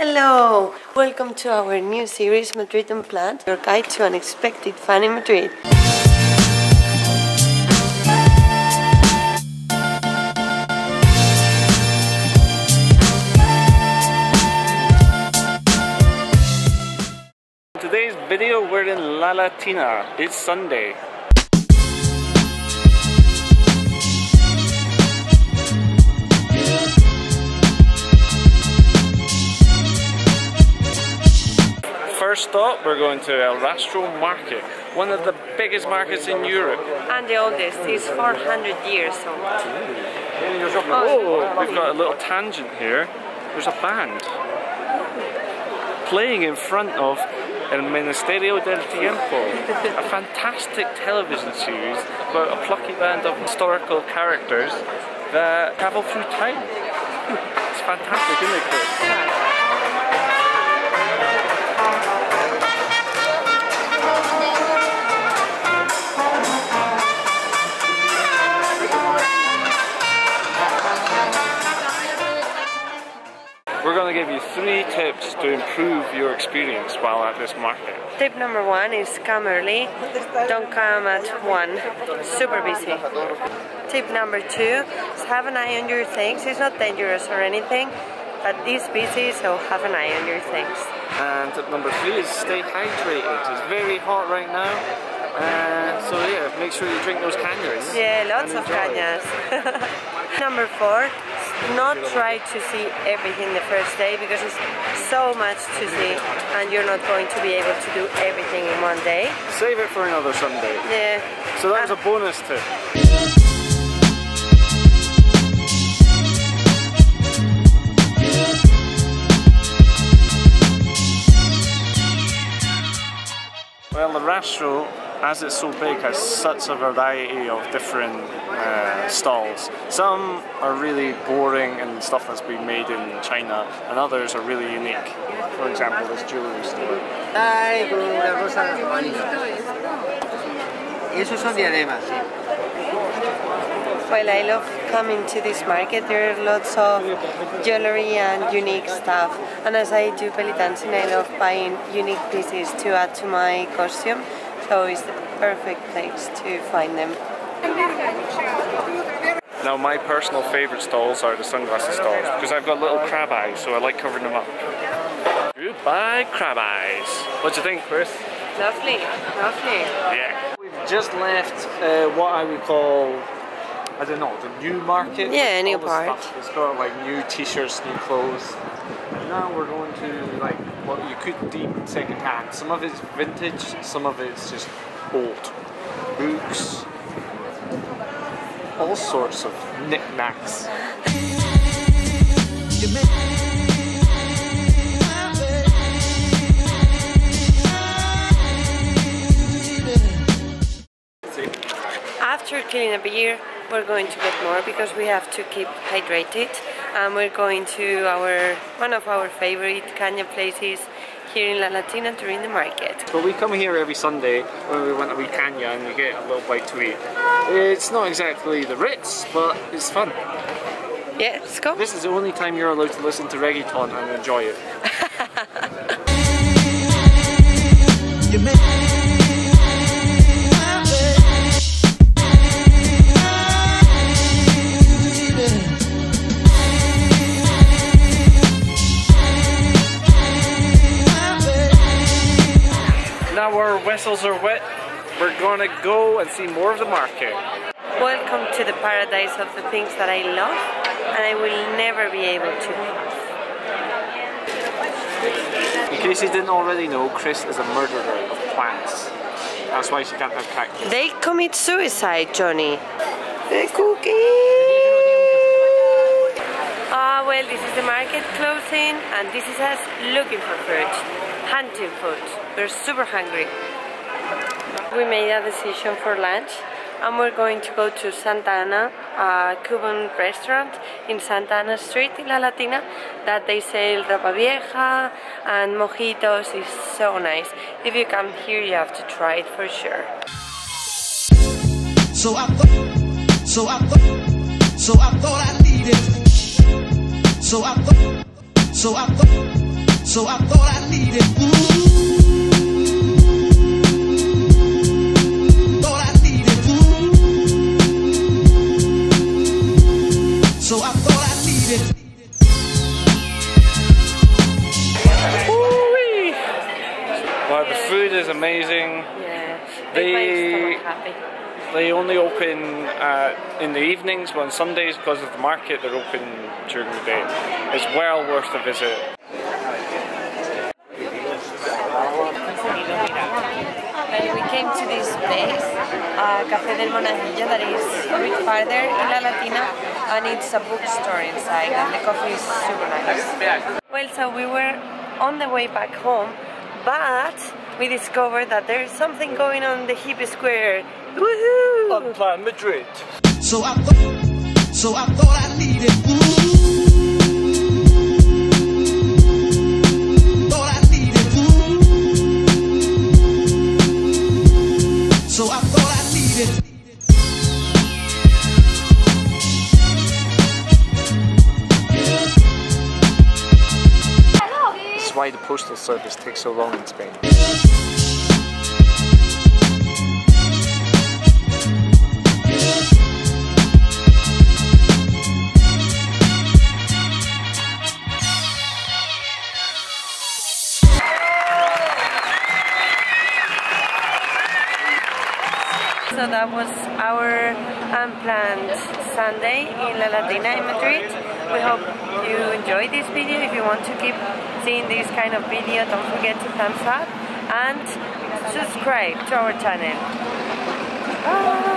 Hello! Welcome to our new series Madrid Unplanned, your guide to unexpected fun in Madrid. In Today's video we're in La Latina. It's Sunday. First stop, we're going to El Rastro Market, one of the biggest markets in Europe. And the oldest is 400 years old. Oh, we've got a little tangent here. There's a band playing in front of El Ministerio del Tiempo, a fantastic television series about a plucky band of historical characters that travel through time. It's fantastic, isn't it, Chris? Improve your experience while at this market. Tip number one is come early, don't come at 1, super busy. Tip number two is have an eye on your things, it's not dangerous or anything, but it's busy so have an eye on your things. And tip number three is stay hydrated. It's very hot right now. Uh, so yeah, make sure you drink those canyons. Yeah, lots of enjoy. cañas. Number four, not try to see everything the first day because it's so much to see and you're not going to be able to do everything in one day. Save it for another Sunday. Yeah. So that was a bonus tip. Well, the Rastro, as it's so big, has such a variety of different uh, stalls. Some are really boring and stuff that's been made in China, and others are really unique. For example, this jewelry store. Ay, con una rosa amarilla. Y esos son diademas. Well, I love coming to this market. There are lots of jewelry and unique stuff. And as I do belly dancing, I love buying unique pieces to add to my costume. So it's the perfect place to find them. Now, my personal favourite stalls are the sunglasses stalls because I've got little crab eyes, so I like covering them up. Goodbye, crab eyes. What do you think, Chris? Lovely, lovely. Yeah. We've just left uh, what I would call, I don't know, the new market. Yeah, new All part. stuff. It's got like new t-shirts, new clothes. And now we're going to like what you could deem hand. Some of it's vintage, some of it's just old. Books, all sorts of knickknacks. After killing a beer, we're going to get more because we have to keep hydrated. And we're going to our one of our favorite caña places here in La Latina during the market. But we come here every Sunday when we want a wee caña and we get a little bite to eat. It's not exactly the Ritz, but it's fun. Yeah, let's go. This is the only time you're allowed to listen to reggaeton and enjoy it. Now our whistles are wet, we're gonna go and see more of the market. Welcome to the paradise of the things that I love and I will never be able to. In case you didn't already know, Chris is a murderer of plants. That's why she can't have cactus. They commit suicide, Johnny. The cookie. Ah, well, this is the market closing, and this is us looking for food, hunting food. We're super hungry. We made a decision for lunch, and we're going to go to Santa Ana, a Cuban restaurant in Santa Ana Street in La Latina that they sell ropa vieja and mojitos. is so nice. If you come here, you have to try it for sure. So I thought, so I thought, so I thought I. So I thought, so I thought, So I thought I needed. Ooh. They- only open uh, in the evenings, but on Sundays, because of the market, they're open during the day. It's well worth a visit. And we came to this place, uh, Café del Monajillo, that is a bit farther in La Latina, and it's a bookstore inside, and the coffee is super nice. Well, so we were on the way back home, but we discovered that there is something going on in the hippie square. Woohoo! Unplanned Madrid. So I thought. So I thought I needed. Why the postal service takes so long in Spain. So that was our unplanned Sunday in La Latina in Madrid. We hope this video. If you want to keep seeing this kind of video, don't forget to thumbs up and subscribe to our channel. Bye!